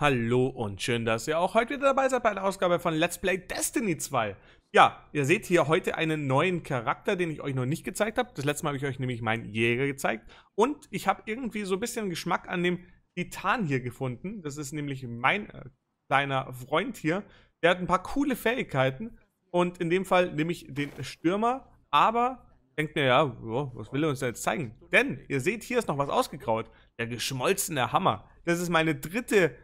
hallo und schön, dass ihr auch heute wieder dabei seid bei der Ausgabe von Let's Play Destiny 2. Ja, ihr seht hier heute einen neuen Charakter, den ich euch noch nicht gezeigt habe. Das letzte Mal habe ich euch nämlich meinen Jäger gezeigt. Und ich habe irgendwie so ein bisschen Geschmack an dem Titan hier gefunden. Das ist nämlich mein äh, kleiner Freund hier. Der hat ein paar coole Fähigkeiten. Und in dem Fall nehme ich den Stürmer. Aber denkt mir, ja, was will er uns da jetzt zeigen? Denn, ihr seht, hier ist noch was ausgegraut. Der geschmolzene Hammer. Das ist meine dritte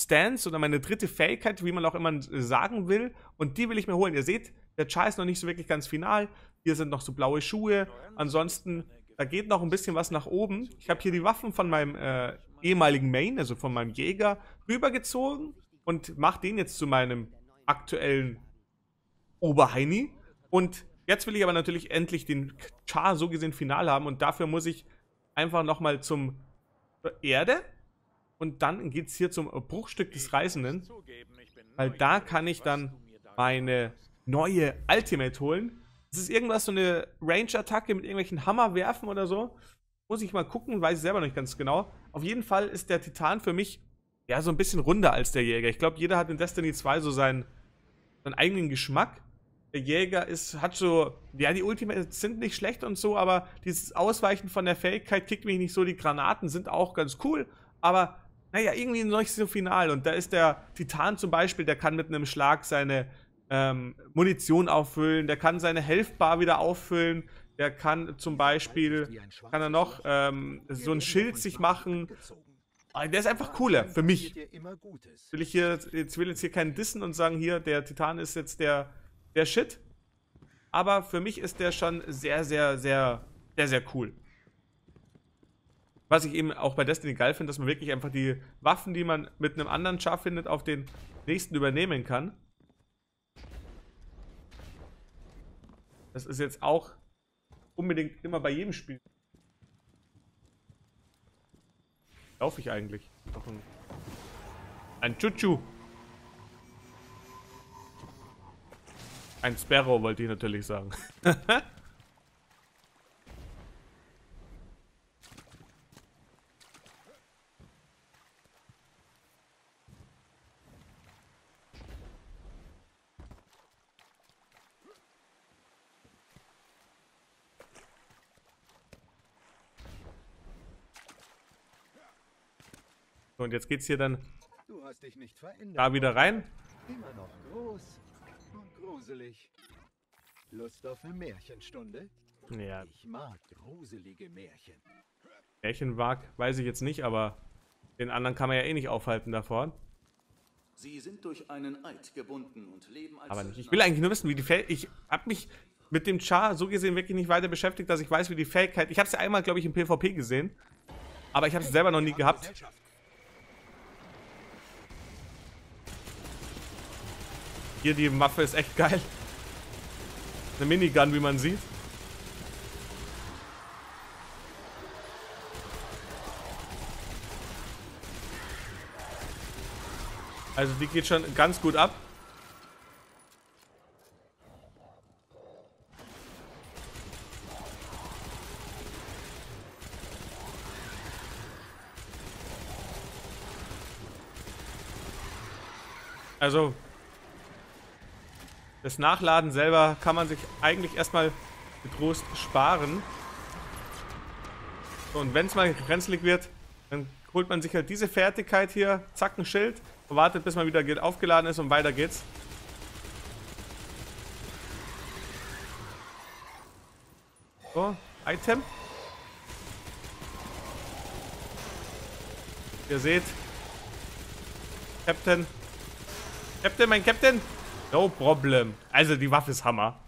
Stance oder meine dritte Fähigkeit, wie man auch immer sagen will. Und die will ich mir holen. Ihr seht, der Char ist noch nicht so wirklich ganz final. Hier sind noch so blaue Schuhe. Ansonsten, da geht noch ein bisschen was nach oben. Ich habe hier die Waffen von meinem äh, ehemaligen Main, also von meinem Jäger, rübergezogen und mache den jetzt zu meinem aktuellen Oberheini. Und jetzt will ich aber natürlich endlich den Char so gesehen final haben. Und dafür muss ich einfach nochmal zum Erde und dann geht es hier zum Bruchstück des Reisenden, weil da kann ich dann meine neue Ultimate holen. Das ist irgendwas, so eine Range-Attacke mit irgendwelchen Hammer werfen oder so. Muss ich mal gucken, weiß ich selber nicht ganz genau. Auf jeden Fall ist der Titan für mich ja so ein bisschen runder als der Jäger. Ich glaube, jeder hat in Destiny 2 so seinen, seinen eigenen Geschmack. Der Jäger ist, hat so, ja, die Ultimates sind nicht schlecht und so, aber dieses Ausweichen von der Fähigkeit kickt mich nicht so. Die Granaten sind auch ganz cool, aber naja, irgendwie noch nicht so final. Und da ist der Titan zum Beispiel, der kann mit einem Schlag seine ähm, Munition auffüllen, der kann seine Health-Bar wieder auffüllen, der kann zum Beispiel, kann er noch ähm, so ein Schild sich machen. Ah, der ist einfach cooler, für mich. Will ich hier, jetzt will jetzt hier keinen dissen und sagen, hier, der Titan ist jetzt der der Shit. Aber für mich ist der schon sehr, sehr, sehr, sehr, sehr cool. Was ich eben auch bei Destiny geil finde, dass man wirklich einfach die Waffen, die man mit einem anderen Char findet, auf den nächsten übernehmen kann. Das ist jetzt auch unbedingt immer bei jedem Spiel. Laufe ich eigentlich? Noch ein, ein Chuchu. Ein Sparrow wollte ich natürlich sagen. So, und jetzt geht's hier dann da wieder rein. Immer noch groß gruselig. Lust auf eine Märchenstunde? Ja. Ich mag gruselige Märchen. Märchenwag weiß ich jetzt nicht, aber den anderen kann man ja eh nicht aufhalten davor. Sie sind durch einen Eid gebunden und leben als Aber nicht. Ich will eigentlich nur wissen, wie die Fähigkeit. Ich habe mich mit dem Char so gesehen wirklich nicht weiter beschäftigt, dass ich weiß, wie die Fähigkeit. Ich habe es ja einmal, glaube ich, im PvP gesehen. Aber ich habe es selber noch nie gehabt. Hier, die Waffe ist echt geil. Eine Minigun, wie man sieht. Also die geht schon ganz gut ab. Also das Nachladen selber kann man sich eigentlich erstmal getrost sparen. So, und wenn es mal grenzlig wird, dann holt man sich halt diese Fertigkeit hier, zack, ein Schild, wartet, bis man wieder aufgeladen ist und weiter geht's. So, Item. Ihr seht, Captain. Captain, mein Captain. No problem. Also die Waffe ist Hammer.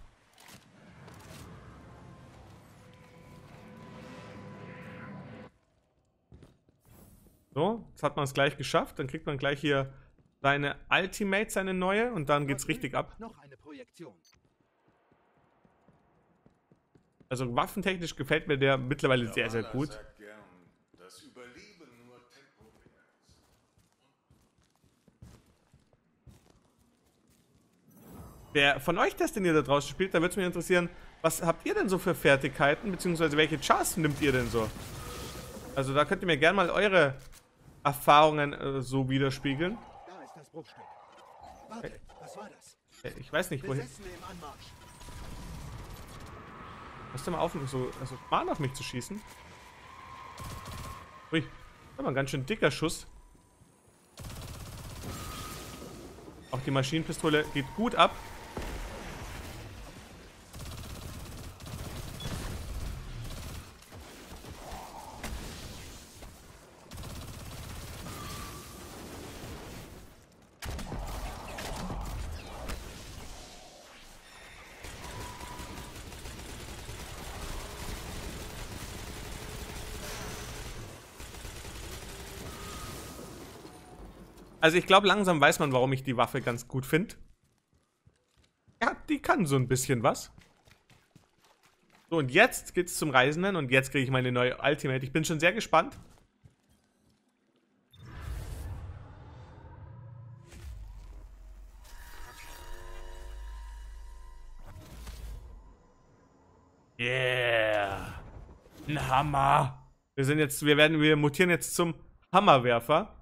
So, jetzt hat man es gleich geschafft. Dann kriegt man gleich hier seine Ultimate, seine neue und dann geht's richtig ab. Also waffentechnisch gefällt mir der mittlerweile sehr, sehr gut. Wer von euch Destiny da draußen spielt, da würde es mich interessieren, was habt ihr denn so für Fertigkeiten, beziehungsweise welche Chars nimmt ihr denn so? Also da könnt ihr mir gerne mal eure Erfahrungen äh, so widerspiegeln. Da ist das Bruchstück. Warte, was war das? Ich weiß nicht, wohin. Hörst du mal auf, so also Bahn auf mich zu schießen? Ui, das war mal ein ganz schön dicker Schuss. Auch die Maschinenpistole geht gut ab. Also ich glaube, langsam weiß man, warum ich die Waffe ganz gut finde. Ja, die kann so ein bisschen was. So, und jetzt geht's zum Reisenden und jetzt kriege ich meine neue Ultimate. Ich bin schon sehr gespannt. Yeah. Ein Hammer. Wir sind jetzt, wir werden, wir mutieren jetzt zum Hammerwerfer.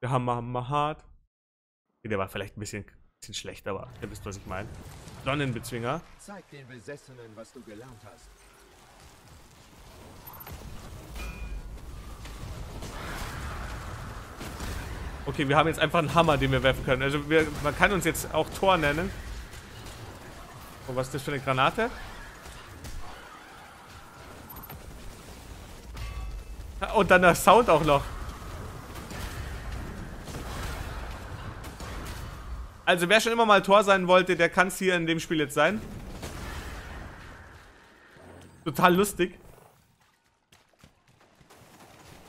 Der Hammer, Hammer hart. Okay, der war vielleicht ein bisschen, bisschen schlecht, aber ihr wisst, was ich meine. Sonnenbezwinger. Zeig den Besessenen, was du gelernt hast. Okay, wir haben jetzt einfach einen Hammer, den wir werfen können. Also wir, man kann uns jetzt auch Tor nennen. Oh, was ist das für eine Granate? Und dann der Sound auch noch. Also wer schon immer mal Tor sein wollte, der kann es hier in dem Spiel jetzt sein. Total lustig.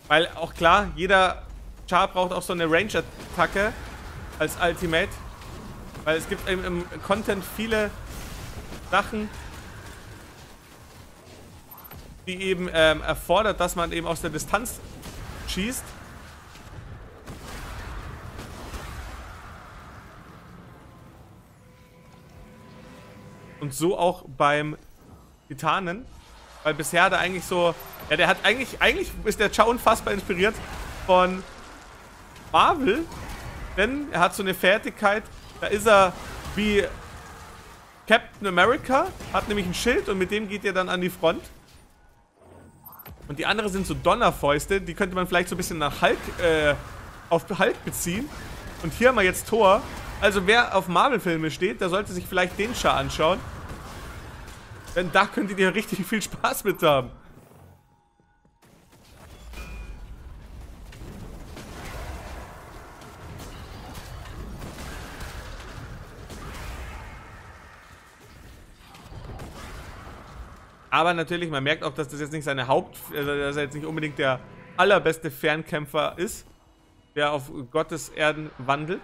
Weil auch klar, jeder Char braucht auch so eine Range-Attacke als Ultimate. Weil es gibt im, Content viele Sachen, die eben ähm, erfordert, dass man eben aus der Distanz schießt. Und so auch beim Titanen. Weil bisher er eigentlich so. Ja, der hat eigentlich. Eigentlich ist der Char unfassbar inspiriert von Marvel. Denn er hat so eine Fertigkeit. Da ist er wie Captain America. Hat nämlich ein Schild und mit dem geht er dann an die Front. Und die anderen sind so Donnerfäuste. Die könnte man vielleicht so ein bisschen nach Hulk, äh, auf Hulk beziehen. Und hier haben wir jetzt Thor. Also wer auf Marvel-Filme steht, der sollte sich vielleicht den Char anschauen. Denn da könntet ihr richtig viel Spaß mit haben. Aber natürlich, man merkt auch, dass das jetzt nicht seine Haupt... Also dass er jetzt nicht unbedingt der allerbeste Fernkämpfer ist, der auf Gottes Erden wandelt.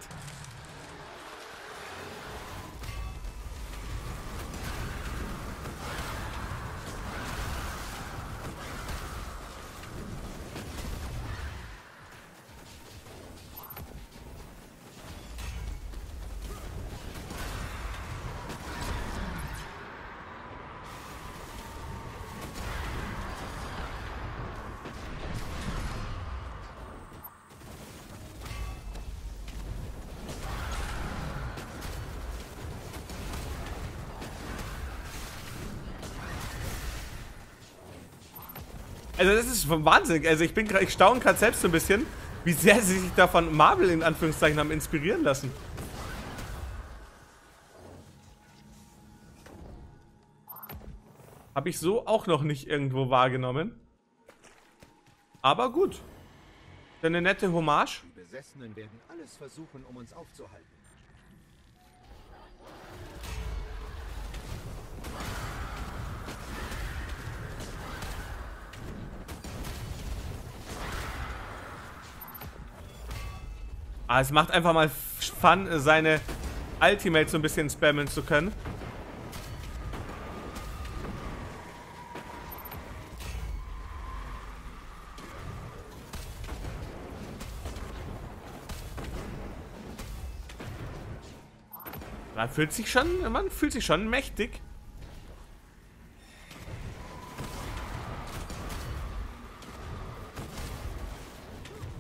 Also das ist Wahnsinn. Also ich bin ich staune gerade selbst so ein bisschen, wie sehr sie sich da von Marvel in Anführungszeichen haben inspirieren lassen. Habe ich so auch noch nicht irgendwo wahrgenommen. Aber gut. Eine nette Hommage. Die Besessenen werden alles versuchen, um uns aufzuhalten. Ah, es macht einfach mal Fun, seine Ultimate so ein bisschen spammen zu können. Man fühlt sich schon, man fühlt sich schon mächtig.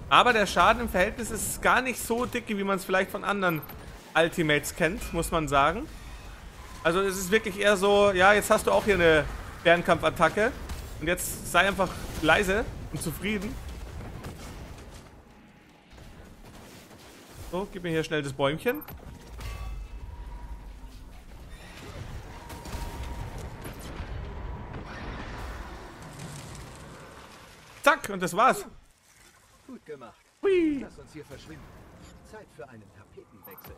Aber der Schaden im Verhältnis ist gar nicht so dicke, wie man es vielleicht von anderen Ultimates kennt, muss man sagen. Also es ist wirklich eher so, ja, jetzt hast du auch hier eine Fernkampfattacke. Und jetzt sei einfach leise und zufrieden. So, gib mir hier schnell das Bäumchen. Zack, und das war's. Gut gemacht. Hui. Lass uns hier verschwinden. Zeit für einen Tapetenwechsel.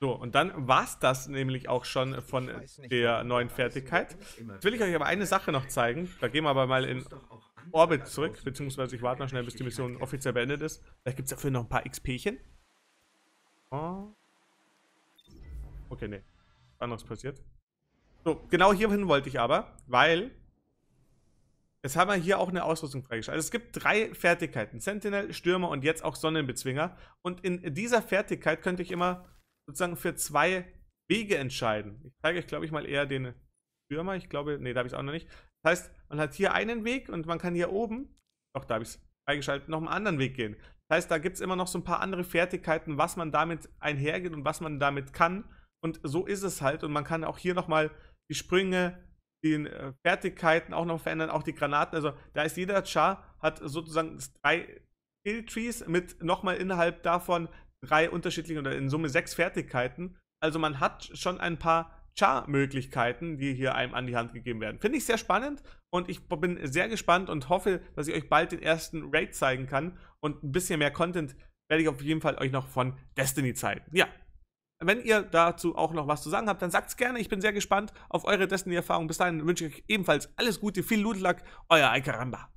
So, und dann war's das nämlich auch schon von der neuen Fertigkeit. Jetzt will ich euch aber eine Sache noch zeigen. Da gehen wir aber mal in Orbit zurück, beziehungsweise ich warte noch schnell, bis die Mission offiziell beendet ist. Vielleicht gibt es dafür noch ein paar XPchen. Oh. Okay, nee. Anderes passiert. So, genau hierhin wollte ich aber, weil Jetzt haben wir hier auch eine Ausrüstung freigeschaltet. Also es gibt drei Fertigkeiten. Sentinel, Stürmer und jetzt auch Sonnenbezwinger. Und in dieser Fertigkeit könnte ich immer sozusagen für zwei Wege entscheiden. Ich zeige euch, glaube ich, mal eher den Stürmer. Ich glaube, nee, da habe ich es auch noch nicht. Das heißt, man hat hier einen Weg und man kann hier oben, doch, da habe ich es freigeschaltet, noch einen anderen Weg gehen. Das heißt, da gibt es immer noch so ein paar andere Fertigkeiten, was man damit einhergeht und was man damit kann. Und so ist es halt. Und man kann auch hier nochmal die Sprünge, die äh, Fertigkeiten auch noch verändern, auch die Granaten. Also da ist jeder Char, hat sozusagen drei Skill-Trees mit nochmal innerhalb davon drei unterschiedliche oder in Summe sechs Fertigkeiten. Also man hat schon ein paar Char-Möglichkeiten, die hier einem an die Hand gegeben werden. Finde ich sehr spannend und ich bin sehr gespannt und hoffe, dass ich euch bald den ersten Raid zeigen kann und ein bisschen mehr Content werde ich auf jeden Fall euch noch von Destiny zeigen. Ja, wenn ihr dazu auch noch was zu sagen habt, dann sagt es gerne. Ich bin sehr gespannt auf eure Destiny-Erfahrung. Bis dahin wünsche ich euch ebenfalls alles Gute, viel Loot Luck, euer Icaramba.